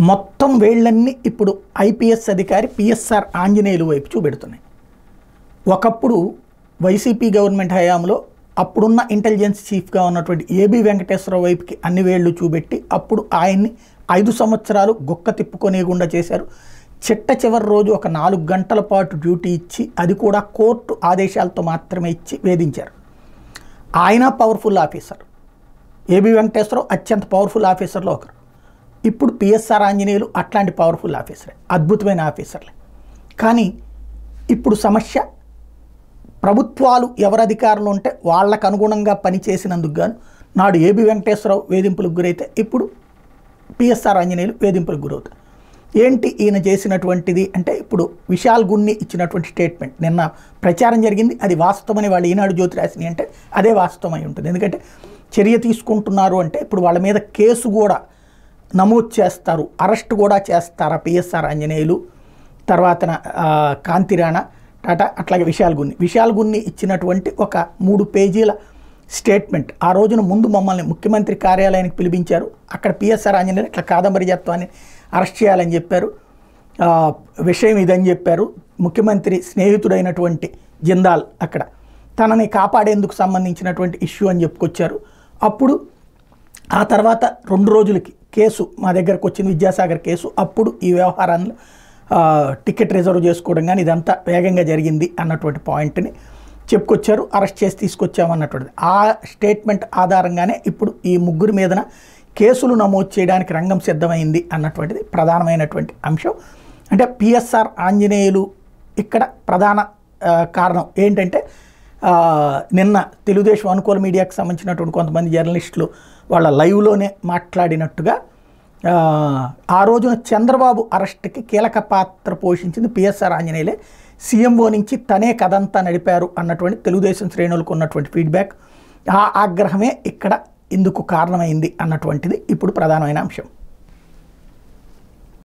మొత్తం వేళ్ళన్నీ ఇప్పుడు ఐపీఎస్ అధికారి పిఎస్ఆర్ ఆంజనేయులు వైపు చూపెడుతున్నాయి. ఒకప్పుడు వైసీపీ గవర్నమెంట్ హయాంలో అప్పుడున్న ఇంటెలిజెన్స్ చీఫ్గా ఉన్నటువంటి ఏబి వెంకటేశ్వరరావు వైపుకి అన్ని వేళ్ళు చూపెట్టి అప్పుడు ఆయన్ని ఐదు సంవత్సరాలు గొక్క తిప్పుకొనేకుండా చేశారు. చిట్ట చివరి రోజు ఒక నాలుగు గంటల పాటు డ్యూటీ ఇచ్చి అది కూడా కోర్టు ఆదేశాలతో మాత్రమే ఇచ్చి వేధించారు. ఆయన పవర్ఫుల్ ఆఫీసర్. ఏబి వెంకటేశ్వరరావు అత్యంత పవర్ఫుల్ ఆఫీసర్లో ఒకరు. ఇప్పుడు పిఎస్ఆర్ ఆంజనేయులు అట్లాంటి పవర్ఫుల్ ఆఫీసరే అద్భుతమైన ఆఫీసర్లే కానీ ఇప్పుడు సమస్య ప్రభుత్వాలు ఎవరు అధికారులు ఉంటే వాళ్ళకు అనుగుణంగా పనిచేసినందుకు గాను నాడు ఏబి వెంకటేశ్వరరావు వేధింపులకు గురైతే ఇప్పుడు పిఎస్ఆర్ ఆంజనేయులు వేధింపులకు గురవుతారు. ఏంటి ఈయన చేసినటువంటిది అంటే ఇప్పుడు విశాల్ గున్ని ఇచ్చినటువంటి స్టేట్మెంట్ నిన్న ప్రచారం జరిగింది అది వాస్తవమని వాళ్ళు ఈనాడు జ్యోతి రాసిని అంటే అదే వాస్తవమై ఉంటుంది. ఎందుకంటే చర్య తీసుకుంటున్నారు అంటే ఇప్పుడు వాళ్ళ మీద కేసు కూడా నమోదు చేస్తారు. అరెస్ట్ కూడా చేస్తారా పిఎస్ఆర్ ఆంజనేయులు? తర్వాత కాంతిరాణ టాటా అట్లాగే విశాల్ గున్ని. విశాల్ గున్ని ఇచ్చినటువంటి ఒక మూడు పేజీల స్టేట్మెంట్. ఆ రోజున ముందు మమ్మల్ని ముఖ్యమంత్రి కార్యాలయానికి పిలిపించారు. అక్కడ పిఎస్ఆర్ ఆంజనేయులు ఇట్లా కాదంబరి జత్వాన్ని అరెస్ట్ చేయాలని చెప్పారు. విషయం ఇదని చెప్పారు. ముఖ్యమంత్రి స్నేహితుడైనటువంటి జిందాల్ అక్కడ. తనని కాపాడేందుకు సంబంధించినటువంటి ఇష్యూ అని చెప్పుకొచ్చారు. అప్పుడు ఆ తర్వాత రెండు రోజులకి కేసు మా దగ్గరకు వచ్చింది విద్యాసాగర్ కేసు. అప్పుడు ఈ వ్యవహారాన్ని టికెట్ రిజర్వ్ చేసుకోవడం కానీ ఇదంతా వేగంగా జరిగింది అన్నటువంటి పాయింట్ని చెప్పుకొచ్చారు. అరెస్ట్ చేసి తీసుకొచ్చామన్నటువంటిది. ఆ స్టేట్మెంట్ ఆధారంగానే ఇప్పుడు ఈ ముగ్గురి మీదన కేసులు నమోదు చేయడానికి రంగం సిద్ధమైంది అన్నటువంటిది ప్రధానమైనటువంటి అంశం. అంటే పిఎస్ఆర్ ఆంజనేయులు ఇక్కడ ప్రధాన కారణం ఏంటంటే నిన్న తెలుగుదేశం అనుకూల మీడియాకు సంబంధించినటువంటి కొంతమంది జర్నలిస్టులు వాళ్ళ లైవ్లోనే మాట్లాడినట్టుగా ఆ, ఆ రోజున చంద్రబాబు అరెస్ట్కి కీలక పాత్ర పోషించింది పిఎస్ఆర్ ఆంజనేయులే. సీఎంఓ నుంచి తనే కథంతా నడిపారు అన్నటువంటి తెలుగుదేశం శ్రేణులకు ఉన్నటువంటి ఫీడ్బ్యాక్. ఆ ఆగ్రహమే ఇక్కడ ఇందుకు కారణమైంది అన్నటువంటిది ఇప్పుడు ప్రధానమైన అంశం.